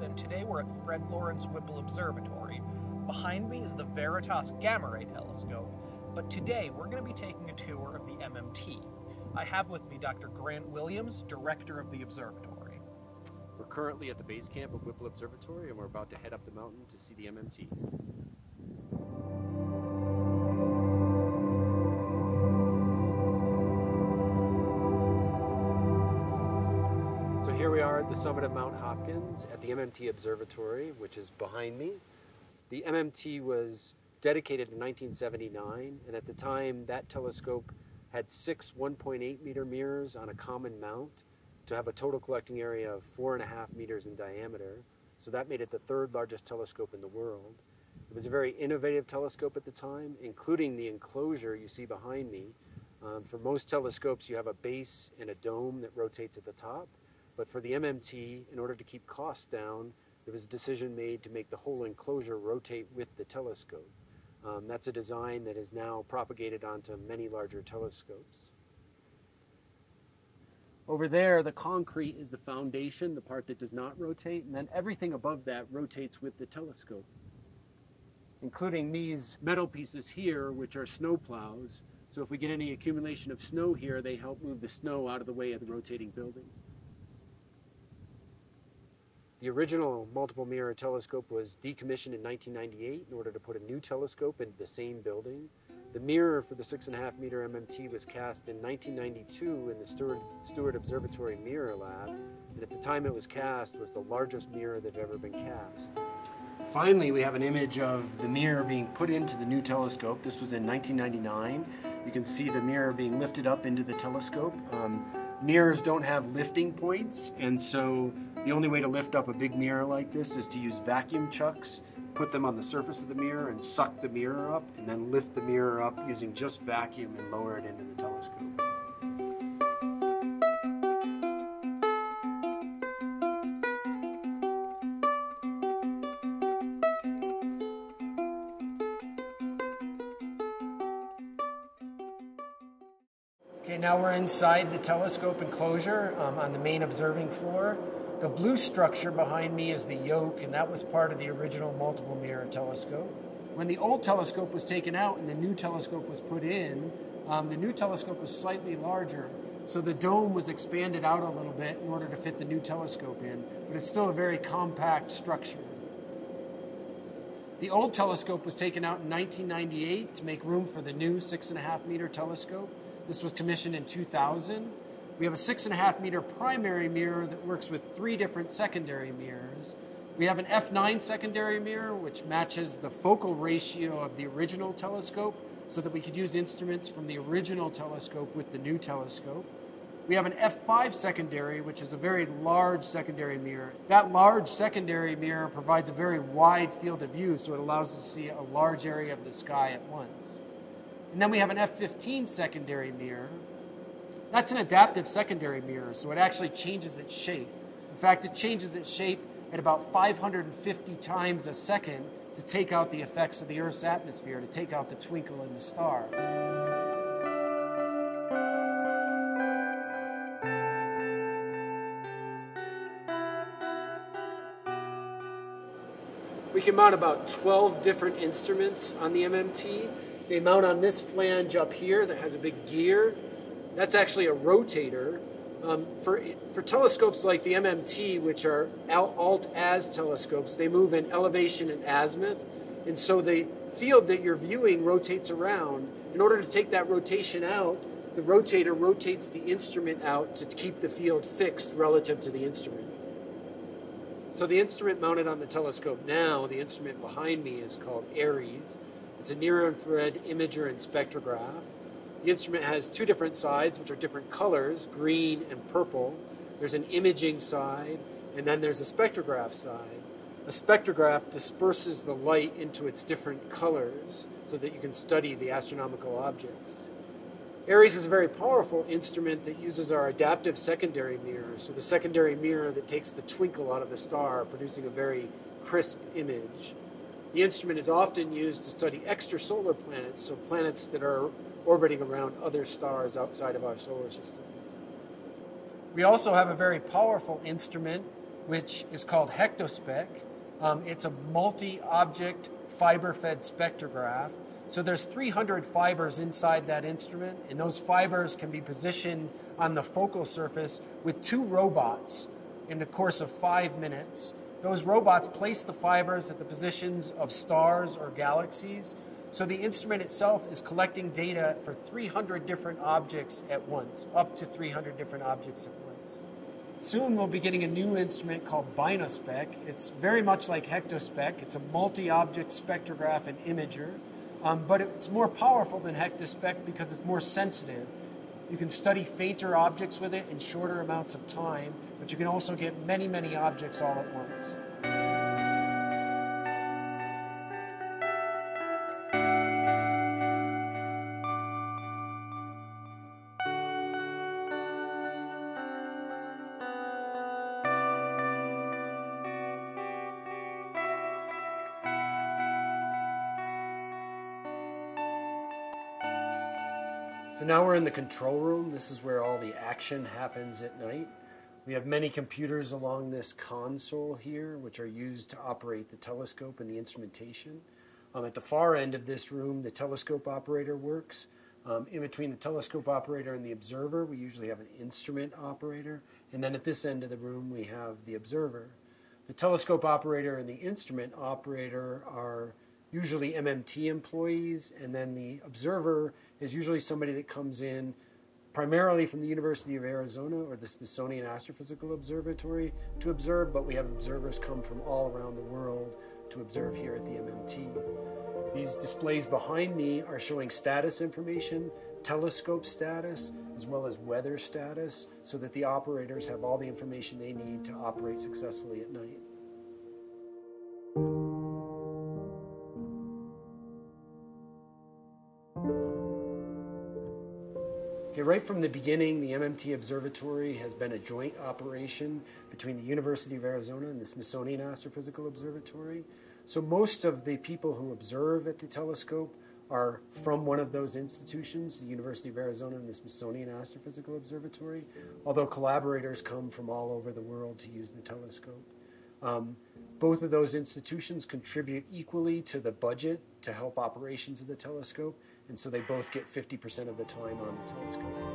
And today we're at Fred Lawrence Whipple Observatory. Behind me is the Veritas Gamma Ray Telescope, but today we're going to be taking a tour of the MMT. I have with me Dr. Grant Williams, Director of the Observatory. We're currently at the base camp of Whipple Observatory and we're about to head up the mountain to see the MMT. Are at the summit of Mount Hopkins at the MMT Observatory, which is behind me. The MMT was dedicated in 1979, and at the time that telescope had six 1.8 meter mirrors on a common mount to have a total collecting area of four and a half meters in diameter. So that made it the third largest telescope in the world. It was a very innovative telescope at the time, including the enclosure you see behind me. Um, for most telescopes, you have a base and a dome that rotates at the top. But for the MMT, in order to keep costs down, there was a decision made to make the whole enclosure rotate with the telescope. Um, that's a design that is now propagated onto many larger telescopes. Over there, the concrete is the foundation, the part that does not rotate, and then everything above that rotates with the telescope, including these metal pieces here, which are snow plows. So if we get any accumulation of snow here, they help move the snow out of the way of the rotating building. The original multiple mirror telescope was decommissioned in 1998 in order to put a new telescope in the same building. The mirror for the six and a half meter MMT was cast in 1992 in the Steward Observatory Mirror Lab, and at the time it was cast was the largest mirror that had ever been cast. Finally, we have an image of the mirror being put into the new telescope. This was in 1999. You can see the mirror being lifted up into the telescope. Um, mirrors don't have lifting points, and so the only way to lift up a big mirror like this is to use vacuum chucks, put them on the surface of the mirror and suck the mirror up, and then lift the mirror up using just vacuum and lower it into the telescope. Okay, now we're inside the telescope enclosure um, on the main observing floor. The blue structure behind me is the yoke, and that was part of the original multiple mirror telescope. When the old telescope was taken out and the new telescope was put in, um, the new telescope was slightly larger. So the dome was expanded out a little bit in order to fit the new telescope in, but it's still a very compact structure. The old telescope was taken out in 1998 to make room for the new six and a half meter telescope. This was commissioned in 2000. We have a six and a half meter primary mirror that works with three different secondary mirrors. We have an F9 secondary mirror, which matches the focal ratio of the original telescope so that we could use instruments from the original telescope with the new telescope. We have an F5 secondary, which is a very large secondary mirror. That large secondary mirror provides a very wide field of view, so it allows us to see a large area of the sky at once. And then we have an F15 secondary mirror, that's an adaptive secondary mirror, so it actually changes its shape. In fact, it changes its shape at about 550 times a second to take out the effects of the Earth's atmosphere, to take out the twinkle in the stars. We can mount about 12 different instruments on the MMT. They mount on this flange up here that has a big gear that's actually a rotator. Um, for, for telescopes like the MMT, which are alt-az telescopes, they move in elevation and azimuth. And so the field that you're viewing rotates around. In order to take that rotation out, the rotator rotates the instrument out to keep the field fixed relative to the instrument. So the instrument mounted on the telescope now, the instrument behind me is called ARIES. It's a near-infrared imager and spectrograph. The instrument has two different sides, which are different colors, green and purple. There's an imaging side, and then there's a spectrograph side. A spectrograph disperses the light into its different colors so that you can study the astronomical objects. ARIES is a very powerful instrument that uses our adaptive secondary mirror, so the secondary mirror that takes the twinkle out of the star, producing a very crisp image. The instrument is often used to study extrasolar planets, so planets that are orbiting around other stars outside of our solar system. We also have a very powerful instrument which is called Hectospec. Um, it's a multi-object fiber-fed spectrograph. So there's 300 fibers inside that instrument, and those fibers can be positioned on the focal surface with two robots in the course of five minutes. Those robots place the fibers at the positions of stars or galaxies. So the instrument itself is collecting data for 300 different objects at once, up to 300 different objects at once. Soon we'll be getting a new instrument called Binospec. It's very much like Hectospec. It's a multi-object spectrograph and imager, um, but it's more powerful than Hectospec because it's more sensitive. You can study fainter objects with it in shorter amounts of time, but you can also get many, many objects all at once. So now we're in the control room. This is where all the action happens at night. We have many computers along this console here, which are used to operate the telescope and the instrumentation. Um, at the far end of this room, the telescope operator works. Um, in between the telescope operator and the observer, we usually have an instrument operator. And then at this end of the room, we have the observer. The telescope operator and the instrument operator are usually MMT employees, and then the observer is usually somebody that comes in primarily from the University of Arizona or the Smithsonian Astrophysical Observatory to observe, but we have observers come from all around the world to observe here at the MMT. These displays behind me are showing status information, telescope status, as well as weather status, so that the operators have all the information they need to operate successfully at night. Right from the beginning, the MMT Observatory has been a joint operation between the University of Arizona and the Smithsonian Astrophysical Observatory. So most of the people who observe at the telescope are from one of those institutions, the University of Arizona and the Smithsonian Astrophysical Observatory, although collaborators come from all over the world to use the telescope. Um, both of those institutions contribute equally to the budget to help operations of the telescope, and so they both get 50% of the time on the telescope.